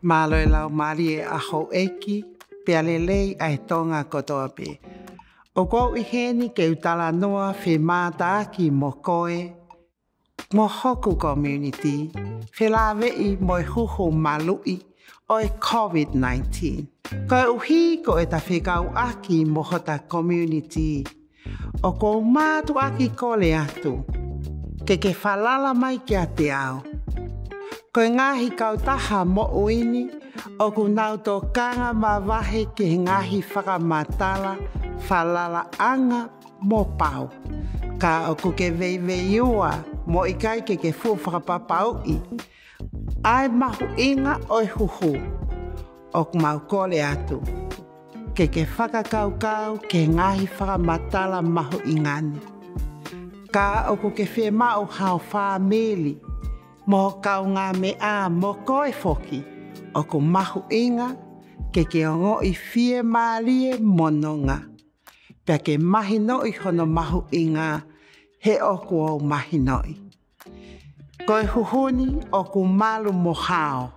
Malo e lau mali e aho eki, pe ale lei a e tonga kotoa pe. O kou i heni ke utala noa fe mata aki mo koe, mo hoku community, fe lawe i mo huhu malui o e COVID-19. Ka e uhi ko e tawhikau aki mohota community. O ko mātu aki kole atu. Ke ke whalala mai kia te ao. Ko e ngāhi kau taha mo uini, o ku nau tō kanga mā wahe ke ngāhi whakamatala, whalala anga mo pau. Ka o ku ke veivei ua, mo i kai ke ke fuwhakapapau i. Ai mahu inga oi e huhu, o ku mau kole atu. Ke ke whakakau kau ke ngahi matala maho ingani. Ka oku ke whē mau hao whā meli, mō kau ngā me ā mō koe foki, o ku mahu inga, ke ke ongo i whie mālie mononga. Pea ke mahi noi hono mahu inga, he o ku au mahi noi. Koe huhuni o ku malu mo hao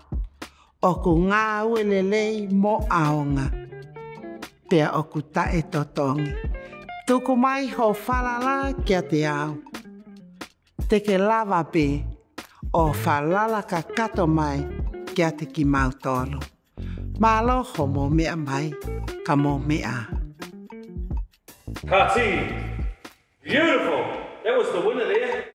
o ku ngā uelelei mo aonga. Pea o ku ta e totongi. Tuku mai ho falala kia te au. Te ke lava pe o falala ka kato mai kia te ki mautolo. Mā loho mō mea mai ka mō mea. Kati! Beautiful! That was the winner there.